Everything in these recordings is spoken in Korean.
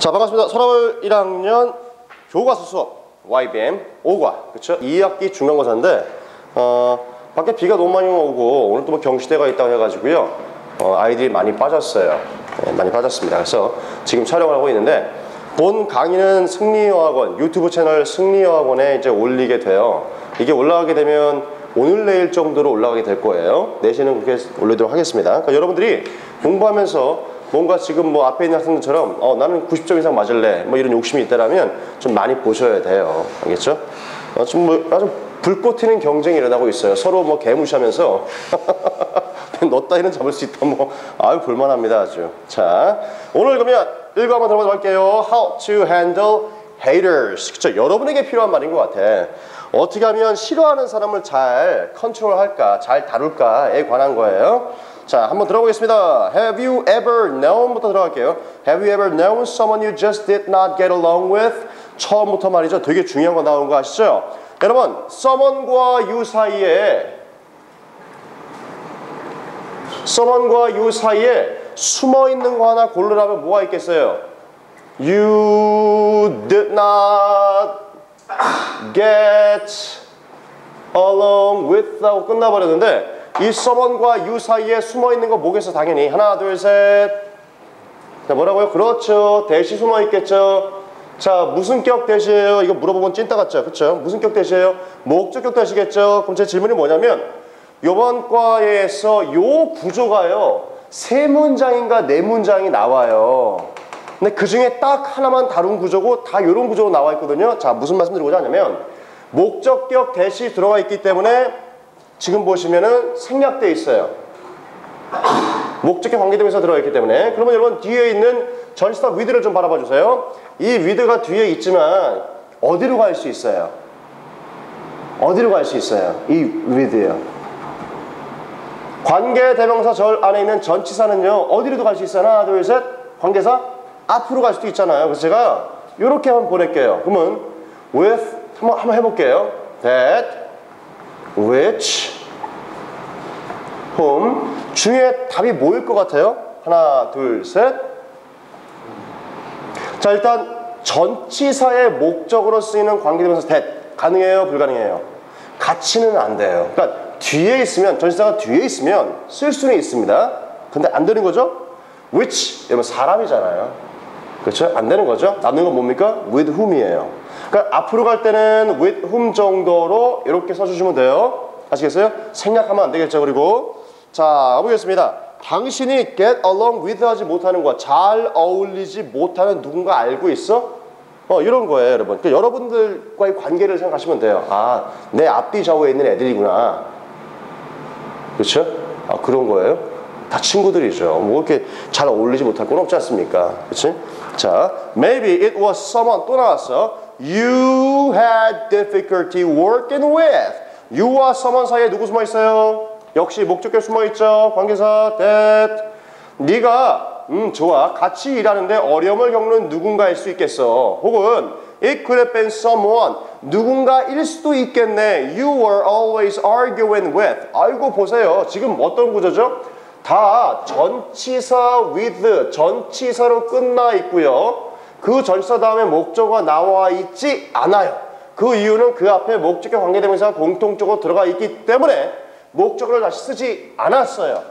자 반갑습니다. 서울 1학년 교과서 수업 YBM 5과 그쵸? 2학기 중간고사인데 어, 밖에 비가 너무 많이 오고 오늘 또 뭐 경시대가 있다고 해가지고요 어, 아이들이 많이 빠졌어요. 네, 많이 빠졌습니다. 그래서 지금 촬영을 하고 있는데 본 강의는 승리여학원 유튜브 채널 승리여학원에 이제 올리게 돼요. 이게 올라가게 되면 오늘 내일 정도로 올라가게 될 거예요. 내시는 그렇게 올리도록 하겠습니다. 그러니까 여러분들이 공부하면서 뭔가 지금 뭐 앞에 있는 학생들처럼 어 나는 90점 이상 맞을래 뭐 이런 욕심이 있다라면 좀 많이 보셔야 돼요. 알겠죠? 어, 좀뭐 아주 불꽃 튀는 경쟁이 일어나고 있어요. 서로 뭐 개무시하면서 너 따위는 잡을 수 있다 뭐. 아유 볼만합니다 아주. 자 오늘 그러면 읽어 한번 들어보도록 할게요. How to handle haters. 그쵸? 여러분에게 필요한 말인 것 같아. 어떻게 하면 싫어하는 사람을 잘 컨트롤할까 잘 다룰까에 관한 거예요 자, 한번 들어보겠습니다. Have you ever known부터 들어갈게요. Have you ever known someone you just did not get along with? 처음부터 말이죠. 되게 중요한 거 나온 거 아시죠? 여러분, someone과 you 사이에 someone과 you 사이에 숨어 있는 거 하나 고르라면 뭐가 있겠어요? You did not get along with 하고 끝나버렸는데 이 someone과 you 사이에 숨어 있는 거 뭐겠어 당연히 하나 둘셋 자 뭐라고요? 그렇죠 대시 숨어 있겠죠 자 무슨 격 대시예요? 이거 물어보면 찐따 같죠 그쵸? 무슨 격 대시예요? 목적격 대시겠죠 그럼 제 질문이 뭐냐면 요번 과에서 요 구조가요 세 문장인가 네 문장이 나와요 근데 그 중에 딱 하나만 다룬 구조고 다 요런 구조로 나와 있거든요 자 무슨 말씀 드리고자 하냐면 목적격 대시 들어가 있기 때문에 지금 보시면은 생략되어 있어요. 목적에 관계되면서 들어가 있기 때문에 그러면 여러분 뒤에 있는 전치사 위드를 좀 바라봐 주세요. 이 위드가 뒤에 있지만 어디로 갈 수 있어요? 어디로 갈 수 있어요? 이 위드요. 관계 대명사 절 안에 있는 전치사는요. 어디로도 갈 수 있어요? 하나 둘 셋. 관계사 앞으로 갈 수도 있잖아요. 그래서 제가 이렇게 한번 보낼게요. 그러면 with 한번, 한번 해볼게요. that which, whom 중에 답이 뭐일 것 같아요? 하나, 둘, 셋. 자, 일단 전치사의 목적으로 쓰이는 관계대명사 that 가능해요? 불가능해요? 같이는 안 돼요. 그러니까 뒤에 있으면 전치사가 뒤에 있으면 쓸 수는 있습니다. 근데 안 되는 거죠? which 이러면 사람이잖아요. 그렇죠? 안 되는 거죠? 남는 건 뭡니까? with whom이에요. 그러니까 앞으로 갈 때는 with whom 정도로 이렇게 써주시면 돼요. 아시겠어요? 생략하면 안 되겠죠. 그리고 자 가보겠습니다. 당신이 get along with 하지 못하는 거야. 잘 어울리지 못하는 누군가 알고 있어? 어 이런 거예요 여러분. 그러니까 여러분들과의 관계를 생각하시면 돼요. 아 내 앞뒤 좌우에 있는 애들이구나. 그렇죠? 아 그런 거예요? 다 친구들이죠. 뭐 이렇게 잘 어울리지 못할 건 없지 않습니까? 그렇지? 자, maybe it was someone 또 나왔어. You had difficulty working with. You와 someone 사이에 누구 숨어 있어요? 역시 목적격 숨어 있죠. 관계사 that. 네가 음 좋아 같이 일하는데 어려움을 겪는 누군가일 수 있겠어. 혹은 it could have been someone 누군가일 수도 있겠네. You were always arguing with. 아이고 보세요. 지금 어떤 구조죠? 다 전치사 with 전치사로 끝나 있고요. 그 전치사 다음에 목적어가 나와 있지 않아요. 그 이유는 그 앞에 목적격 관계대명사가 공통적으로 들어가 있기 때문에 목적어를 다시 쓰지 않았어요.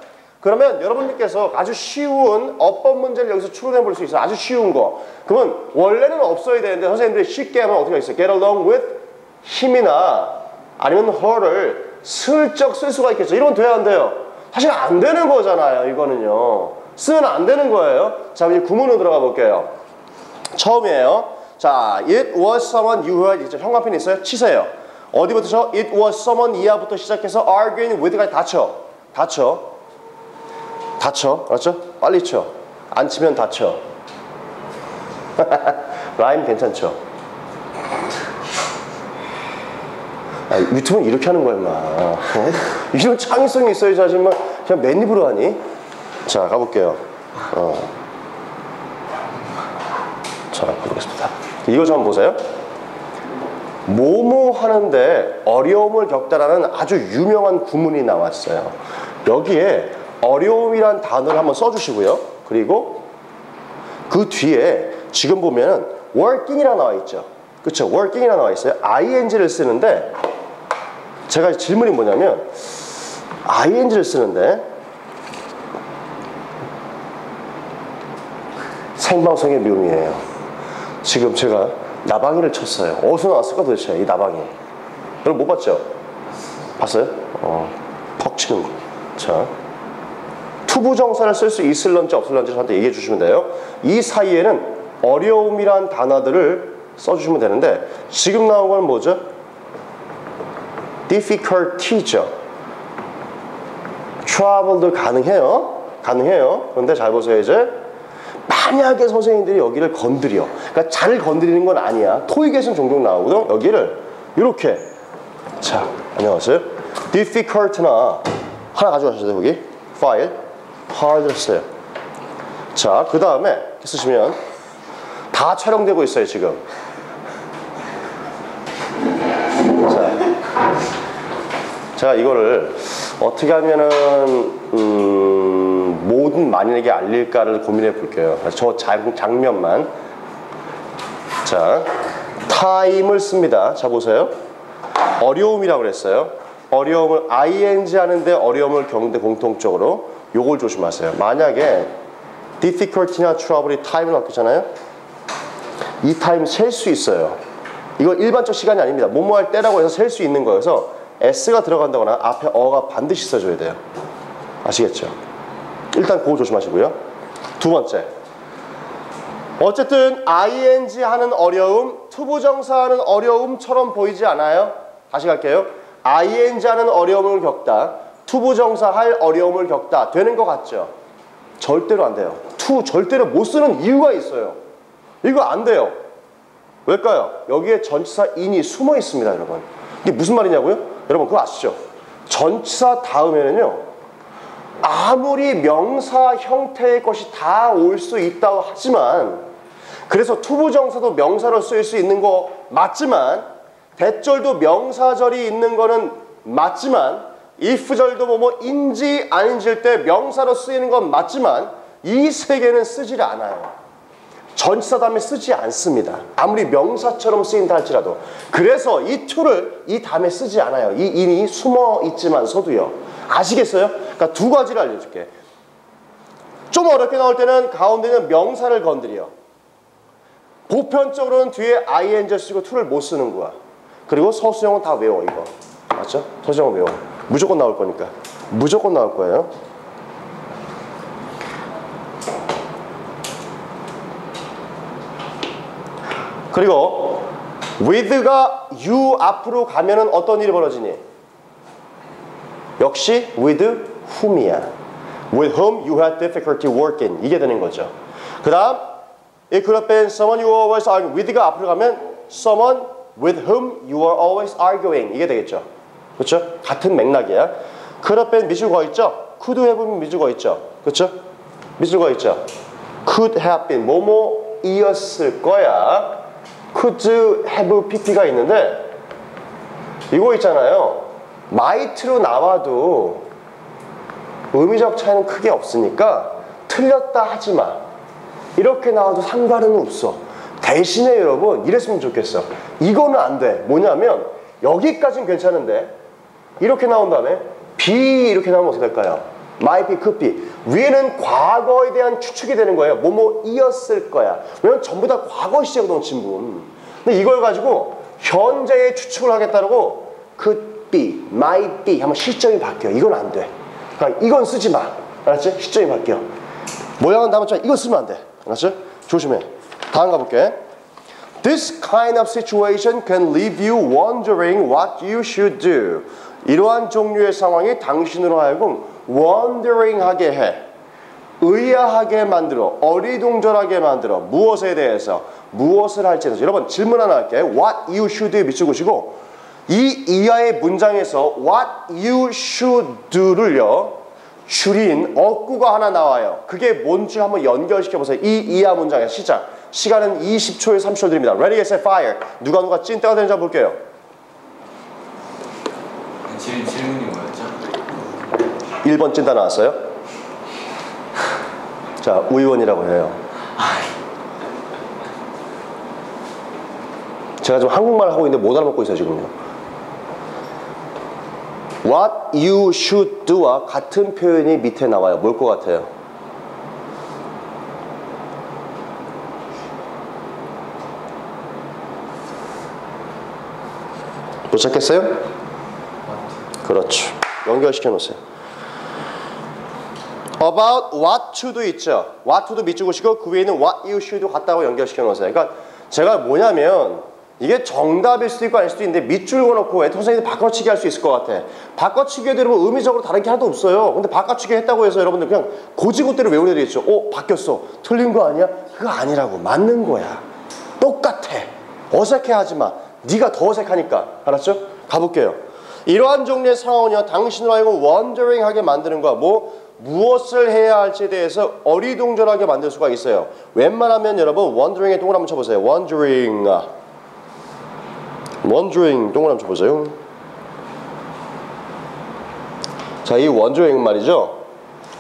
그러면 여러분들께서 아주 쉬운 어법 문제를 여기서 추론해 볼 수 있어요. 아주 쉬운 거. 그러면 원래는 없어야 되는데 선생님들이 쉽게 하면 어떻게 있어요? get along with 힘이나 아니면 her를 슬쩍 쓸 수가 있겠죠. 이러면 돼야 안 돼요? 사실 안 되는 거잖아요. 이거는요. 쓰면 안 되는 거예요. 자, 이제 구문으로 들어가 볼게요. 처음이에요. 자, it was someone you heard 있죠. 형광펜 있어요? 치세요. 어디부터 쳐? it was someone 이하부터 시작해서 arguing with까지 다 쳐. 다 쳐. 다 쳐. 알았죠? 빨리 쳐. 안 치면 다 쳐. 라임 괜찮죠? 아, 유튜브는 이렇게 하는 거야, 임마. 어? 이런 창의성이 있어야지, 하지만 그냥 맨입으로 하니? 자, 가볼게요. 어. 자, 보겠습니다. 이거 좀 보세요. 뭐뭐 하는데 어려움을 겪다라는 아주 유명한 구문이 나왔어요. 여기에 어려움이란 단어를 한번 써주시고요. 그리고 그 뒤에 지금 보면은 working이라 나와 있죠. 그렇죠? working이라 나와 있어요. ing를 쓰는데 제가 질문이 뭐냐면 ing를 쓰는데 생방송의 묘미예요. 지금 제가 나방이를 쳤어요. 어디서 나왔을까 도대체 이 나방이. 여러분 못 봤죠? 봤어요? 어, 퍽 치는 거. 자, to부정사를 쓸 수 있을런지 없을런지 저한테 얘기해 주시면 돼요. 이 사이에는 어려움이란 단어들을 써주시면 되는데 지금 나온 건 뭐죠? difficulty죠. trouble도 가능해요. 가능해요. 그런데 잘 보세요 이제 만약에 선생님들이 여기를 건드려. 그러니까 잘 건드리는 건 아니야. 토익에서는 종종 나오거든 여기를. 이렇게. 자 안녕하세요. difficult나. 하나 가져가셔도 여기. 파일 hard를 써요. 자그 다음에 쓰시면 다 촬영되고 있어요 지금. 자. 제가 이거를 어떻게 하면은 음, 모든 만인에게 알릴까를 고민해 볼게요. 저 장, 장면만 자 time을 씁니다. 자 보세요. 어려움이라고 그랬어요. 어려움을 ing 하는데 어려움을 겪는데 공통적으로 요걸 조심하세요. 만약에 difficulty나 trouble이 time을 넣겠잖아요. 이 time 셀수 있어요. 이거 일반적 시간이 아닙니다. 뭐뭐 할 때라고 해서 셀 수 있는 거여서 S가 들어간다거나 앞에 a가 반드시 써줘야 돼요. 아시겠죠? 일단 그거 조심하시고요. 두 번째. 어쨌든 ing 하는 어려움, to부정사 하는 어려움처럼 보이지 않아요? 다시 갈게요. ing 하는 어려움을 겪다, to부정사 할 어려움을 겪다 되는 것 같죠? 절대로 안 돼요. to 절대로 못 쓰는 이유가 있어요. 이거 안 돼요. 왜일까요? 여기에 전치사 in이 숨어 있습니다, 여러분. 이게 무슨 말이냐고요? 여러분 그거 아시죠? 전치사 다음에는요. 아무리 명사 형태의 것이 다 올 수 있다고 하지만 그래서 to부정사도 명사로 쓰일 수 있는 거 맞지만 that절도 명사절이 있는 거는 맞지만 if절도 뭐뭐인지 아닌지일 때 명사로 쓰이는 건 맞지만 이 세 개는 쓰질 않아요. 전치사 다음에 쓰지 않습니다. 아무리 명사처럼 쓰인다 할지라도. 그래서 이 to를 이 다음에 쓰지 않아요. 이 in이 숨어 있지만서도요. 아시겠어요? 그러니까 두 가지를 알려줄게. 좀 어렵게 나올 때는 가운데는 명사를 건드려. 보편적으로는 뒤에 ing 쓰고 to를 못 쓰는 거야. 그리고 서수형은 다 외워 이거. 맞죠? 서수형은 외워. 무조건 나올 거니까. 무조건 나올 거예요. 그리고 with가 you 앞으로 가면은 어떤 일이 벌어지니? 역시 with whom이야. with whom you had difficulty working 이게 되는 거죠. 그 다음 it could have been someone you always argue with가 앞으로 가면 someone with whom you are always arguing 이게 되겠죠. 그렇죠? 같은 맥락이야. could have been 미주거 있죠? could have been 미주거 있죠? 그렇죠? 미주거 있죠? could have been 뭐뭐 이었을 거야. could have pp가 있는데 이거 있잖아요. might로 나와도 의미적 차이는 크게 없으니까 틀렸다 하지 마. 이렇게 나와도 상관은 없어. 대신에 여러분 이랬으면 좋겠어. 이거는 안 돼. 뭐냐면 여기까지는 괜찮은데 이렇게 나온 다음에 be 이렇게 나오면 어떻게 될까요? might be, could be. 위에는 과거에 대한 추측이 되는 거예요. 뭐뭐이었을 거야. 왜냐면 전부 다 과거 시제거든, 진분. 근데 이걸 가지고 현재의 추측을 하겠다고 could be, might be 하면 시점이 바뀌어. 이건 안 돼. 그러니까 이건 쓰지 마. 알았지? 시점이 바뀌어. 모양은 남았지만 이거 쓰면 안 돼. 알았지? 조심해. 다음 가볼게. This kind of situation can leave you wondering what you should do. 이러한 종류의 상황이 당신으로 하여금 wondering 하게 해. 의아하게 만들어. 어리둥절하게 만들어. 무엇에 대해서. 무엇을 할지에 대해서. 여러분 질문 하나 할게. What you should 미치고시고 이 이하의 문장에서 what you should do를요. 줄인 어구가 하나 나와요. 그게 뭔지 한번 연결시켜보세요. 이 이하 문장의 시작. 시간은 20초에 30초 드립니다. Ready, set, fire. 누가 누가 찐때가 되는지 한번 볼게요. 질, 질문이 뭐였죠? 1번 찐따 나왔어요? 자, 우의원이라고 해요. 제가 지금 한국말 하고 있는데 못 알아먹고 있어요 지금요. What you should do와 같은 표현이 밑에 나와요. 뭘 것 같아요? 도착했어요? 그렇죠. 연결시켜 놓으세요. About what to도 있죠. what to도 밑줄고시고 그 위에 있는 what you should도 같다고 연결시켜 놓으세요. 그러니까 제가 뭐냐면 이게 정답일 수도 있고 아닐 수도 있는데 밑줄 그어놓고 애터 선생님들 바꿔치기 할 수 있을 것 같아. 바꿔치기 해도 여러분 의미적으로 다른 게 하나도 없어요. 근데 바꿔치기 했다고 해서 여러분들 그냥 고지고대로 외우는 애들 있죠. 어 바뀌었어. 틀린 거 아니야? 그거 아니라고. 맞는 거야. 똑같아. 어색해하지 마. 네가 더 어색하니까. 알았죠? 가볼게요. 이러한 종류의 상황은요. 당신을 알고 wondering하게 만드는 거야. 뭐 무엇을 해야 할지에 대해서 어리둥절하게 만들 수가 있어요. 웬만하면 여러분 wondering에 동그라미 쳐보세요. Wondering 동그라미 쳐보세요. 자, 이 wondering 말이죠.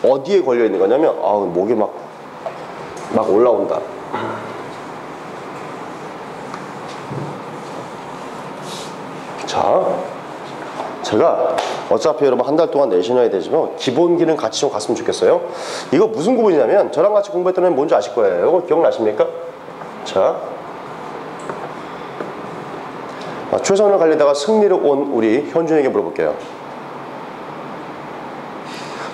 어디에 걸려 있는 거냐면 아, 목이 막 막 올라온다. 자, 제가 어차피 여러분 한 달 동안 내신해야 되지만 기본기는 같이 좀 갔으면 좋겠어요. 이거 무슨 구분이냐면 저랑 같이 공부했던 애는 뭔지 아실 거예요. 이거 기억나십니까? 자, 아, 최선을 갈리다가 승리를 온 우리 현준에게 물어볼게요.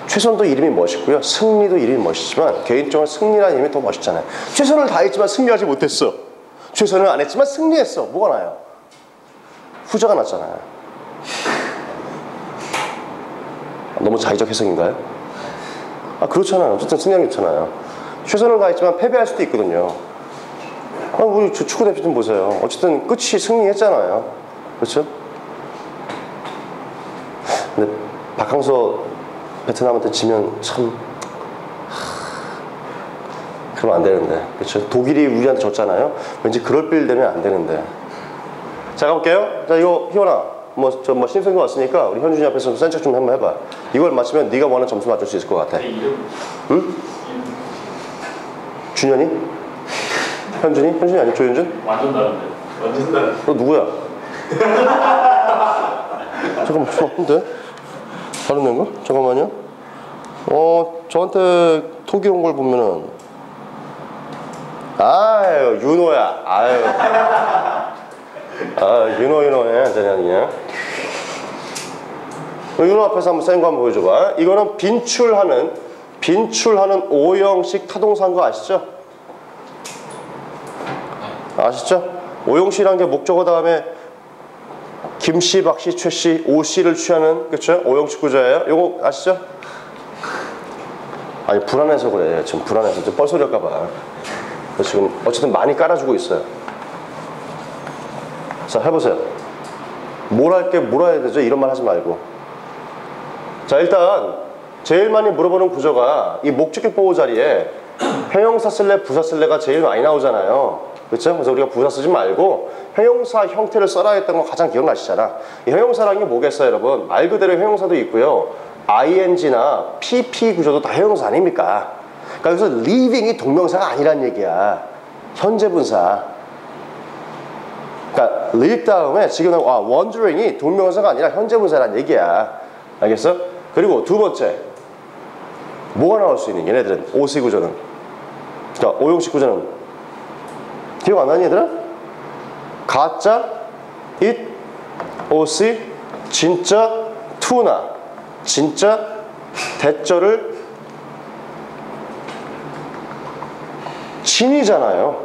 최선도 이름이 멋있고요. 승리도 이름이 멋있지만 개인적으로 승리라는 이름이 더 멋있잖아요. 최선을 다했지만 승리하지 못했어. 최선을 안 했지만 승리했어. 뭐가 나요? 후자가 낫잖아요. 너무 자의적 해석인가요? 아 그렇잖아요. 어쨌든 승리한 좋잖아요. 최선을 다했지만 패배할 수도 있거든요. 아, 우리 축구 대표 좀 보세요. 어쨌든 끝이 승리했잖아요. 그렇죠? 근데 박항서 베트남한테 지면 참 하... 그러면 안 되는데 그렇죠? 독일이 우리한테 졌잖아요. 왠지 그럴 빌 되면 안 되는데. 자 가볼게요. 자 이거 희원아, 뭐 저 뭐 신입생도 왔으니까 우리 현준이 앞에서 센척 좀 한번 해봐. 이걸 맞추면 네가 원하는 점수 맞출 수 있을 것 같아. 응? 준현이? 현준이? 현준이 아니 조현준? 완전 다른데. 완전 다른. 너 누구야? 잠깐만, 저한테 다른 애인가? 잠깐만요. 어, 저한테 톡이 온 걸 보면은 아유, 윤호야. 아유. 아, 윤호, 윤호야, 저년이야. 윤호 앞에서 한번 센거 한번 보여줘봐. 이거는 빈출하는, 빈출하는 O형식 타동사인 거 아시죠? 아시죠? 오용시라는 게 목적어 다음에 김씨, 박씨, 최씨, 오씨를 취하는 그렇죠? 오용식 구조예요. 요거 아시죠? 아니 불안해서 그래. 지금 불안해서 좀 뻘소리 할까봐. 지금 어쨌든 많이 깔아주고 있어요. 자 해보세요. 뭘 할게 뭐라 해야 되죠? 이런 말 하지 말고. 자 일단 제일 많이 물어보는 구조가 이 목적격 보호 자리에 형용사 쓸래 부사 쓸래가 제일 많이 나오잖아요. 그렇죠? 그래서 우리가 부사 쓰지 말고 형용사 형태를 써라 했던 거 가장 기억나시잖아. 이 형용사라는 게 뭐겠어요, 여러분? 말 그대로 형용사도 있고요. ing나 pp 구조도 다 형용사 아닙니까? 그러니까 여기서 living이 동명사가 아니란 얘기야. 현재 분사. 그러니까 live 다음에 지금 아, wondering이 동명사가 아니라 현재 분사란 얘기야. 알겠어? 그리고 두 번째. 뭐가 나올 수 있는 얘네들은 OC 구조는 그러니까 오용식 구조는 기억 안 나니 얘들아? 가짜, it, 오씨, 진짜, 투나 진짜 대절을 진이잖아요.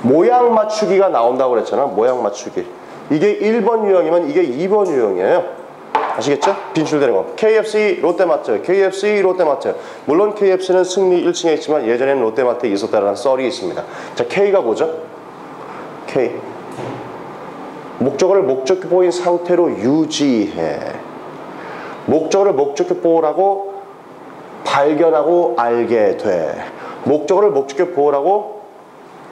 모양 맞추기가 나온다고 그랬잖아. 모양 맞추기. 이게 1번 유형이면 이게 2번 유형이에요. 아시겠죠? 빈출되는 거. KFC, 롯데마트, KFC, 롯데마트. 물론 KFC는 승리 1층에 있지만 예전에는 롯데마트에 있었다는 썰이 있습니다. 자, K가 뭐죠? K. 목적어를 목적격보인 상태로 유지해. 목적어를 목적격보라고 발견하고 알게 돼. 목적어를 목적격보라고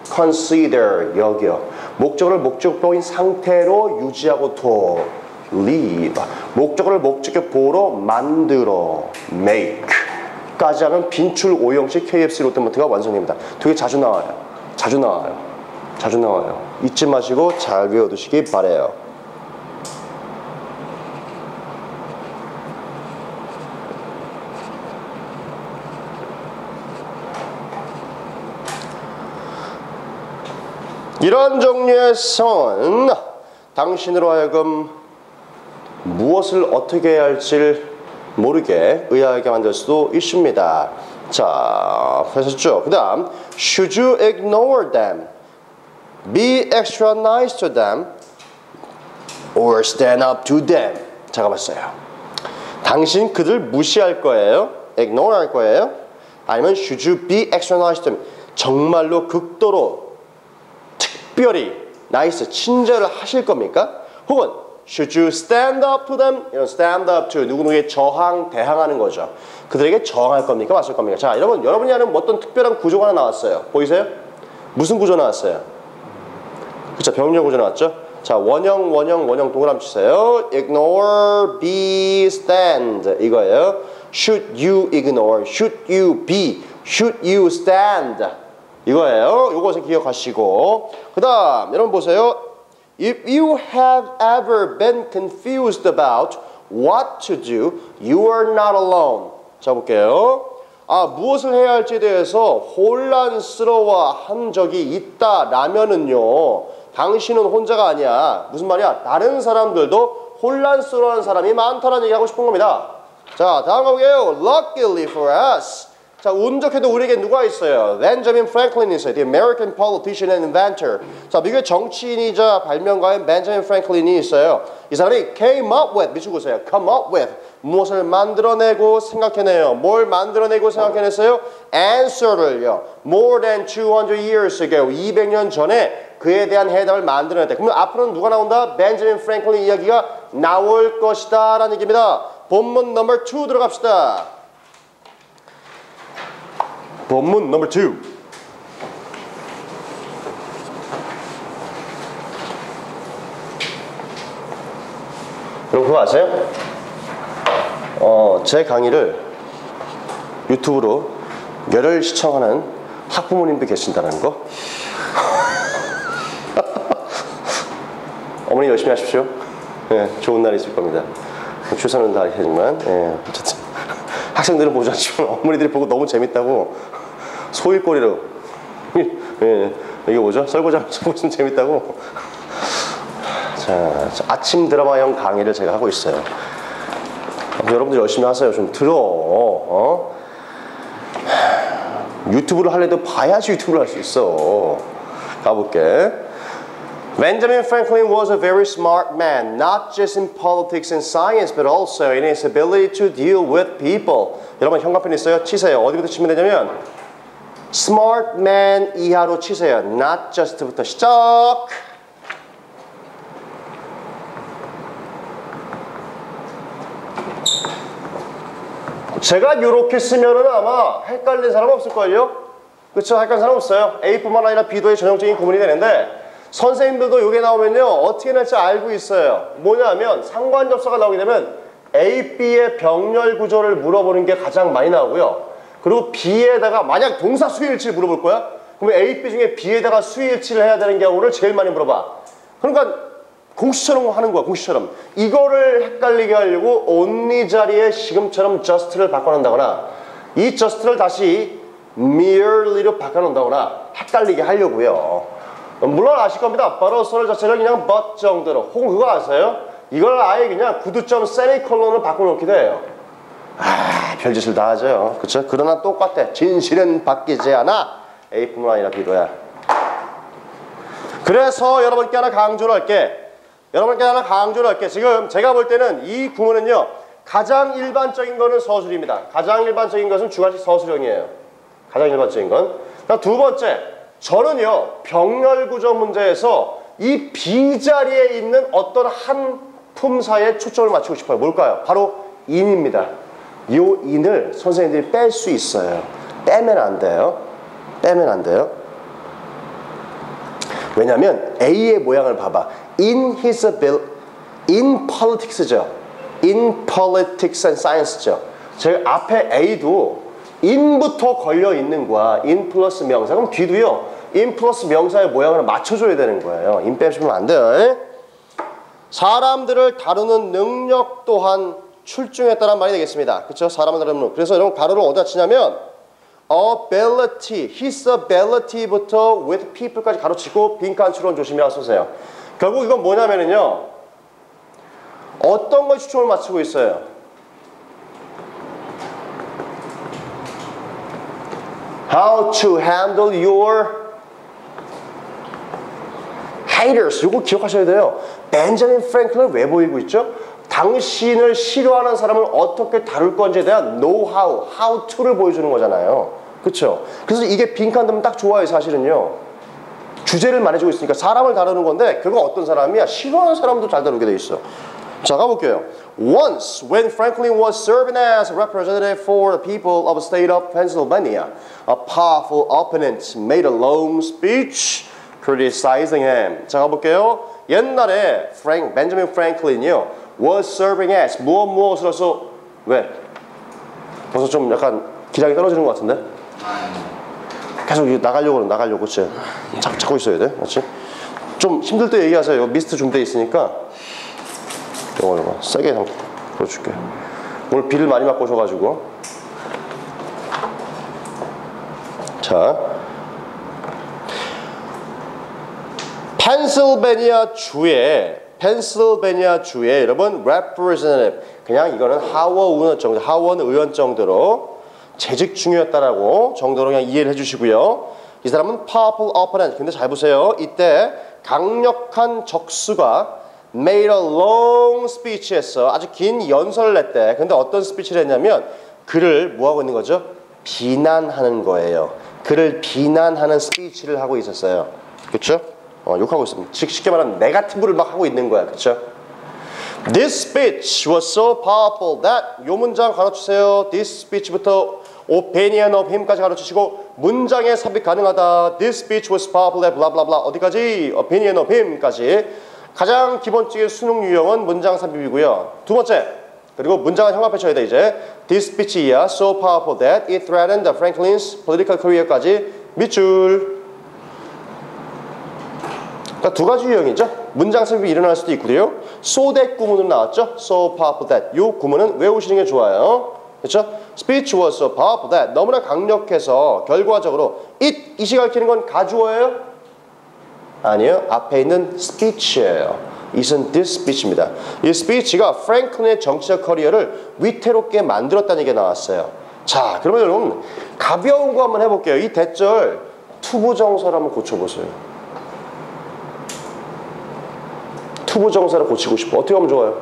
consider 여겨. 목적어를 목적보인 상태로 유지하고 둬. Leave. 목적어를 목적격 보로 만들어 make. 까지 하면 빈출 오형식 KFC 롯데마트가 완성됩니다. 되게 자주 나와요. 자주 나와요. 자주 나와요. 잊지 마시고 잘 외워두시기 바래요. 이런 종류의 성은 당신으로 하여금 무엇을 어떻게 해야 할지 모르게 의아하게 만들 수도 있습니다. 자, 하셨죠? 그 다음 Should you ignore them? Be extra nice to them or stand up to them. 자, 가봤어요. 당신 그들 무시할 거예요? ignore 할 거예요? 아니면 should you be extra nice to them? 정말로 극도로 특별히 nice 친절을 하실 겁니까? 혹은 should you stand up to them? 이런 stand up to 누구누구에 저항 대항하는 거죠. 그들에게 저항할 겁니까? 맞설 겁니까? 자, 여러분 여러분이 아는 어떤 특별한 구조가 하나 나왔어요. 보이세요? 무슨 구조 나왔어요? 그쵸 병렬 구조 나왔죠? 자 원형 원형 원형 동그라미 치세요. ignore, be, stand 이거예요. should you ignore, should you be, should you stand 이거예요. 요것을 기억하시고 그 다음 여러분 보세요. If you have ever been confused about what to do, you are not alone. 자 볼게요. 아 무엇을 해야 할지에 대해서 혼란스러워 한 적이 있다라면은요. 당신은 혼자가 아니야. 무슨 말이야? 다른 사람들도 혼란스러워하는 사람이 많다는 얘기하고 싶은 겁니다. 자 다음 가볼게요. Luckily for us. 자, 운 좋게도 우리에게 누가 있어요? 벤저민 프랭클린이 있어요. The American politician and inventor. 자, 미국의 정치인이자 발명가인 벤저민 프랭클린이 있어요. 이 사람이 came up with, 미치고 보세요. come up with. 무엇을 만들어내고 생각해내요. 뭘 만들어내고 생각해냈어요? answer를요. more than 200 years ago. 200년 전에 그에 대한 해답을 만들어냈다. 그러면 앞으로는 누가 나온다? 벤저민 프랭클린 이야기가 나올 것이다. 라는 얘기입니다. 본문 넘버 2 들어갑시다. 본문 넘버 2 여러분 그거 아세요? 어, 제 강의를 유튜브로 열혈 시청하는 학부모님도 계신다는 거. 어머니 열심히 하십시오. 예, 좋은 날 있을 겁니다. 출산은 다 하지만 예, 어쨌든. 학생들은 보지 않지만 어머니들이 보고 너무 재밌다고 소일거리로 예, 이게 뭐죠? 설거지하면서 보시면 재밌다고 자, 아침 드라마형 강의를 제가 하고 있어요 여러분들 열심히 하세요 좀 들어 어? 유튜브를 할래도 봐야지 유튜브를 할 수 있어 가볼게 Benjamin Franklin was a very smart man, not just in politics and science, but also in his ability to deal with people. 여러분 현관펜 있어요? 치세요. 어디부터 치면 되냐면 smart man 이하로 치세요. not just부터 시작. 제가 이렇게 쓰면은 아마 헷갈리는 사람 없을걸요? 그렇죠? 헷갈리는 사람 없어요. A뿐만 아니라 B도의 전형적인 구문이 되는데 선생님들도 이게 나오면요 어떻게 날지 알고 있어요. 뭐냐면 상관접사가 나오게 되면 A, B의 병렬 구조를 물어보는 게 가장 많이 나오고요. 그리고 B에다가 만약 동사 수일치를 물어볼 거야? 그러면 A, B 중에 B에다가 수일치를 해야 되는 경우를 제일 많이 물어봐. 그러니까 공식처럼 하는 거야, 공식처럼. 이거를 헷갈리게 하려고 only 자리에 지금처럼 just를 바꿔놓는다거나 이 just를 다시 merely로 바꿔놓는다거나 헷갈리게 하려고요. 물론 아실 겁니다. 버러서를 자체를 그냥 but 정도로 혹은 그거 아세요? 이걸 아예 그냥 구두점 세미콜론을 바꿔놓기도 해요. 아, 별짓을 다 하죠. 그쵸? 그러나 똑같아. 진실은 바뀌지 않아. A뿐만 아니라 B도야. 그래서 여러분께 하나 강조를 할게. 여러분께 하나 강조를 할게. 지금 제가 볼 때는 이 구문은요. 가장 일반적인 거는 서술입니다. 가장 일반적인 것은 주관식 서술형이에요. 가장 일반적인 건. 두 번째, 저는요. 병렬 구조 문제에서 이 B자리에 있는 어떤 한 품사에 초점을 맞추고 싶어요. 뭘까요? 바로 인입니다. 이 인을 선생님들이 뺄 수 있어요. 빼면 안 돼요. 빼면 안 돼요. 왜냐하면 A의 모양을 봐봐. In his ability, in politics죠. In politics and science죠. 제가 앞에 A도 in부터 걸려 있는 거야. in 플러스 명사. 그럼 뒤도요. in 플러스 명사의 모양을 맞춰줘야 되는 거예요. in 빼시면 안 돼요. 에? 사람들을 다루는 능력 또한 출중했다는 말이 되겠습니다. 그렇죠? 사람을 다루는. 그래서 여러분 가로를 어디다 치냐면 ability, his ability부터 with people까지 가로치고 빈칸 추론 조심히 쏘세요. 결국 이건 뭐냐면은요. 어떤 걸 추총을 맞추고 있어요? How to handle your haters. 이거 기억하셔야 돼요. 벤자민 프랭클은 왜 보이고 있죠? 당신을 싫어하는 사람을 어떻게 다룰 건지에 대한 노하우, how to를 보여주는 거잖아요. 그렇죠? 그래서 이게 빈칸 되면 딱 좋아요, 사실은요. 주제를 말해주고 있으니까 사람을 다루는 건데 그거 어떤 사람이야? 싫어하는 사람도 잘 다루게 돼 있어. 자, 가볼게요. Once, when Franklin was serving as representative for the people of the state of Pennsylvania, a powerful opponent made a long speech criticizing him. 자, 가볼게요. 옛날에 프랭, 벤저민 프랭클린이요. Was serving as 무엇 무엇으로서 왜? 벌써 좀 약간 기량이 떨어지는 것 같은데? 계속 나가려고 나가려고 그치? 잡, 잡고 있어야 돼 그렇지? 좀 힘들 때 얘기하세요 미스트 준비돼 있으니까 이거 이거 세게 좀 보여줄게 오늘 비를 많이 맞고 오셔가지고 자 펜실베니아 주에 펜실베니아 주에 여러분 representative 그냥 이거는 하원 의원 정도 하원 의원 정도로 재직 중이었다라고 정도로 그냥 이해를 해주시고요. 이 사람은 powerful opponent. 근데 잘 보세요. 이때 강력한 적수가 made a long speech 했어. 아주 긴 연설을 냈대. 근데 어떤 스피치를 했냐면 그를 뭐하고 있는 거죠? 비난하는 거예요. 그를 비난하는 스피치를 하고 있었어요. 그렇죠? 어, 욕하고 있습니다. 즉 쉽게 말하면 네가티브를 막 하고 있는 거야. 그렇죠? This speech was so powerful that 요 문장 가르치세요. This speech부터 opinion of him까지 가르치시고 문장에 삽입 가능하다. This speech was powerful that blah blah blah 어디까지? opinion of him까지 가장 기본적인 수능 유형은 문장 삽입이고요. 두 번째 그리고 문장을 형합해 쳐야 돼 이제 This speech is so powerful that it threatened Franklin's political career까지 밑줄 그러니까 두 가지 유형이죠. 문장 삽입이 일어날 수도 있고요. so that 구문으로 나왔죠. so powerful that. 이 구문은 외우시는 게 좋아요. 그렇죠? speech was so powerful that. 너무나 강력해서 결과적으로 it, 이시 가리키는 건 가주어예요? 아니요. 앞에 있는 speech예요. it은 this speech입니다. 이 speech가 프랭클린의 정치적 커리어를 위태롭게 만들었다는 얘기가 나왔어요. 자, 그러면 여러분 가벼운 거 한번 해볼게요. 이 that절 to부정사를 한번 고쳐보세요. to부정사를 고치고 싶어. 어떻게 하면 좋아요?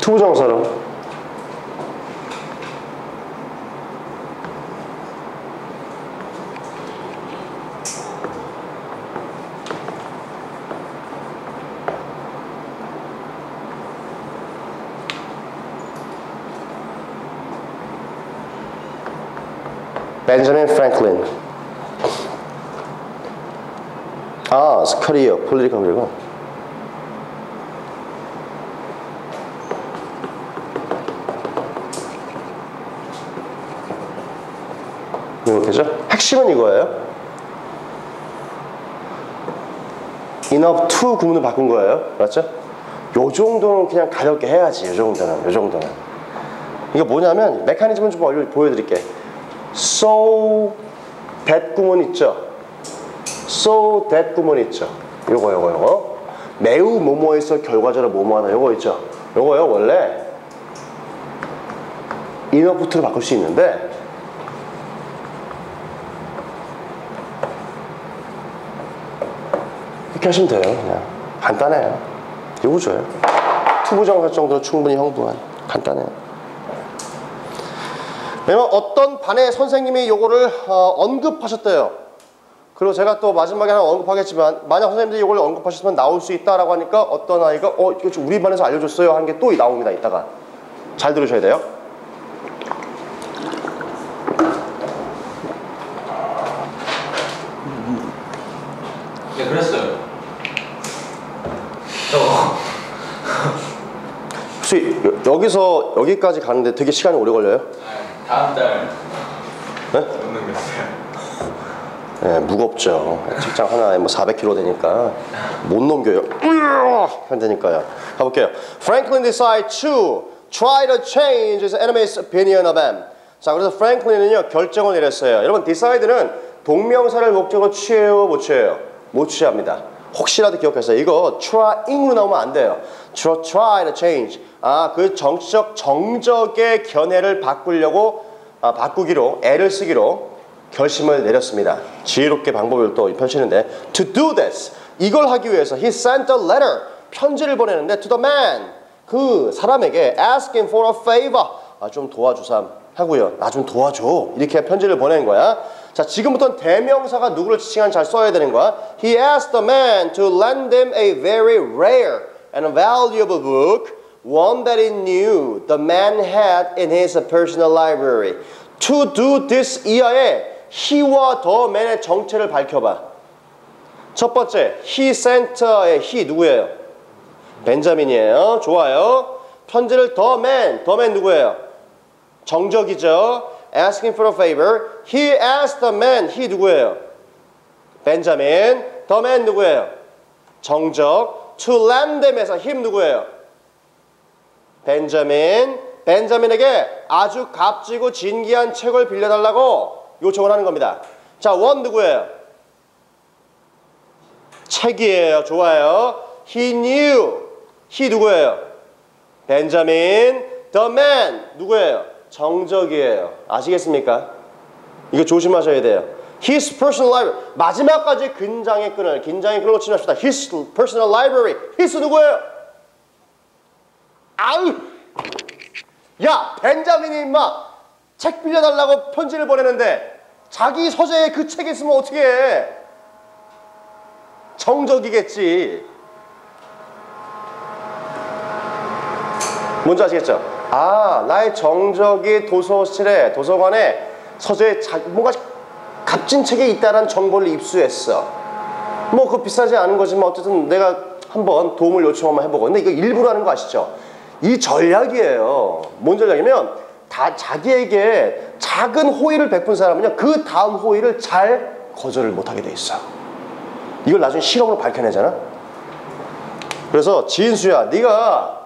투부 정사로 벤저민 프랭클린 아 스커리어 폴리티컬 그리고 이렇게죠 핵심은 이거예요. enough to 구문을 바꾼 거예요. 맞죠? 요 정도는 그냥 가볍게 해야지 요 정도는 요 정도는. 이게 뭐냐면 메커니즘은 좀 보여드릴게. So that 구문 있죠? So that 구문 있죠? 요거 요거 요거 매우 뭐뭐에서 결과적으로 뭐뭐하다 요거 있죠? 요거요 원래 인어부트로 바꿀 수 있는데 이렇게 하시면 돼요 그냥 간단해요 요거 줘요 투부정사 정도로 충분히 형부한 간단해요 왜냐면 어떤 반의 선생님이 요거를 어, 언급하셨대요. 그리고 제가 또 마지막에 하나 언급하겠지만 만약 선생님들이 이걸 언급하셨으면 나올 수 있다라고 하니까 어떤 아이가 어 이거 우리 반에서 알려줬어요 하는 게 또 나옵니다 이따가 잘 들으셔야 돼요 네 그랬어요 혹시 여기서 여기까지 가는데 되게 시간이 오래 걸려요? 아, 다음 달 네? 네, 무겁죠. 직장 하나에 뭐 400kg 되니까 못 넘겨요. 한다니까요. 가볼게요. Franklin decides to try to change his enemy's opinion of him. 자, 그래서 프랭클린은요 결정을 내렸어요. 여러분, decide는 동명사를 목적으로 취해요, 못 취해요? 못 취합니다. 혹시라도 기억하세요. 이거 trying으로 나오면 안 돼요. try, try to change. 아, 그 정치적 정적의 견해를 바꾸려고 아, 바꾸기로 애를 쓰기로 결심을 내렸습니다. 지혜롭게 방법을 또 펼치는데 to do this 이걸 하기 위해서 he sent a letter 편지를 보내는데 to the man 그 사람에게 asking for a favor 아, 좀 도와주삼 하고요. 나 좀 도와줘 이렇게 편지를 보낸 거야. 자 지금부터는 대명사가 누구를 지칭하는 잘 써야 되는 거야. He asked the man to lend him a very rare and valuable book. One that he knew the man had in his personal library. To do this 이하에 he와 the man의 정체를 밝혀봐. 첫 번째, he sent의 he 누구예요? 벤자민이에요. 좋아요. 편지를 the man, the man 누구예요? 정적이죠. asking for a favor. he asked the man, he 누구예요? 벤자민. the man 누구예요? 정적. to lend him에서 him 누구예요? 벤자민. 벤자민에게 아주 값지고 진귀한 책을 빌려달라고 요청을 하는 겁니다. 자, 원 누구예요? 책이에요. 좋아요. He knew. he 누구예요? 벤자민. The man 누구예요? 정적이에요. 아시겠습니까? 이거 조심하셔야 돼요. His personal library. 마지막까지 긴장의 끈을, 긴장의 끈을 맙시다. His personal library. His 누구예요? 아우! 야, 벤자민이 임마 책 빌려달라고 편지를 보내는데 자기 서재에 그 책이 있으면 어떻게 해? 정적이겠지. 뭔지 아시겠죠? 아, 나의 정적이 도서실에, 도서관에 서재에 자, 뭔가 값진 책이 있다는 정보를 입수했어. 뭐, 그거 비싸지 않은 거지만 어쨌든 내가 한번 도움을 요청 한번 해보고. 근데 이거 일부러 하는 거 아시죠? 이 전략이에요. 뭔 전략이면 다 자기에게 작은 호의를 베푼 사람은요, 그 다음 호의를 잘 거절을 못하게 돼 있어. 이걸 나중에 실험으로 밝혀내잖아. 그래서 지인수야, 네가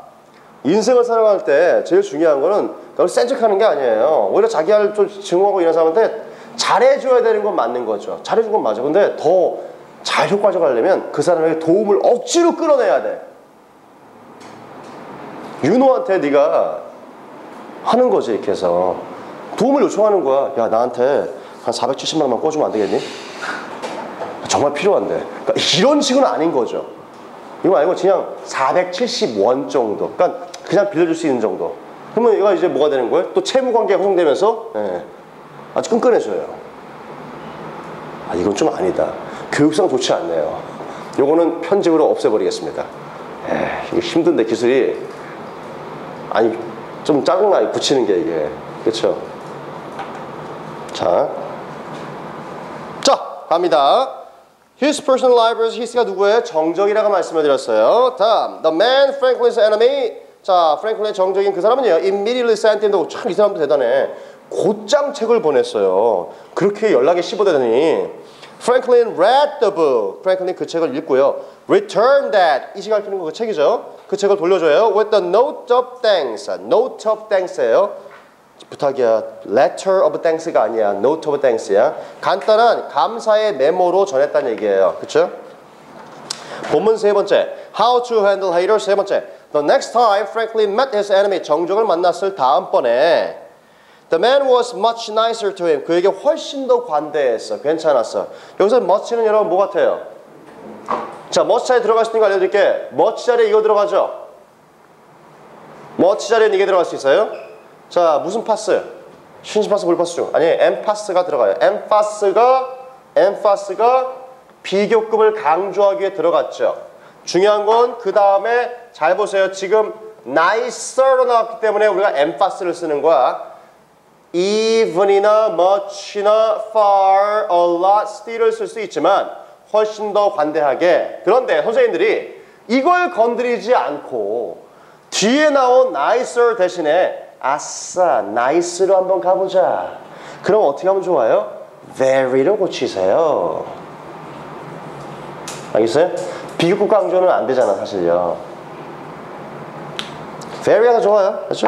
인생을 살아갈 때 제일 중요한 거는 너를 센 척하는 게 아니에요. 오히려 자기 할 좀 증오하고 이런 사람한테 잘해줘야 되는 건 맞는 거죠. 잘해준 건 맞아. 근데 더 잘 효과적 하려면 그 사람에게 도움을 억지로 끌어내야 돼. 윤호한테 네가 하는 거지 이렇게 해서 도움을 요청하는 거야. 야 나한테 한 470만 원만 꿔주면 안 되겠니? 정말 필요한데. 그러니까 이런 식은 아닌 거죠. 이거 아니고 그냥 470원 정도. 그러니까 그냥 빌려줄 수 있는 정도. 그러면 얘가 이제 뭐가 되는 거예요? 또 채무 관계가 형성되면서 예, 아주 끈끈해져요. 아 이건 좀 아니다. 교육상 좋지 않네요. 요거는 편집으로 없애버리겠습니다. 에 이거 힘든데 기술이 아니 좀 짜증나 붙이는 게 이게 그렇죠? 자, 자 갑니다. His personal libraries, his가 누구예요? 정적이라고 말씀을 드렸어요. 다음, the man Franklin's enemy. 자, 프랭클린의 정적인 그 사람은요. Immediately sent him. 참이 사람도 대단해. 곧장 책을 보냈어요. 그렇게 연락이 씹어대더니 Franklin read the book. 프랭클린 그 책을 읽고요. Return that. 이 시간 피는 거 그 책이죠. 그 책을 돌려줘요. With the note of thanks. Note of thanks예요. 부탁이야. Letter of thanks가 아니야. Note of thanks야. 간단한 감사의 메모로 전했다는 얘기예요. 그렇죠? 본문 세 번째. How to handle haters 세 번째. The next time Franklin met his enemy 정적을 만났을 다음번에 The man was much nicer to him. 그에게 훨씬 더 관대했어. 괜찮았어. 여기서 much는 여러분 뭐 같아요? 자, much 자리에 들어갈 수 있는 거 알려드릴게. much 자리에 이거 들어가죠? much 자리에 이게 들어갈 수 있어요? 자, 무슨 파스? 신신 파스, 물 파스 중. 아니, M 파스가 들어가요. M 파스가 M 파스가 비교급을 강조하기 위해 들어갔죠. 중요한 건 그 다음에 잘 보세요. 지금 nicer로 나왔기 때문에 우리가 M 파스를 쓰는 거야. even이나 much나 far, a lot, still을 쓸 수 있지만 훨씬 더 관대하게. 그런데 선생님들이 이걸 건드리지 않고 뒤에 나온 nicer 대신에 아싸, nice로 한번 가보자. 그럼 어떻게 하면 좋아요? very로 고치세요. 알겠어요? 비교급 강조는 안 되잖아, 사실요. very가 더 좋아요. 그렇죠?